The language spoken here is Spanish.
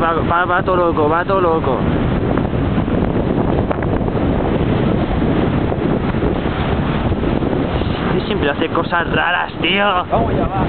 va, va, va todo loco, va todo loco. Este siempre hace cosas raras, tío. Vamos ya, va.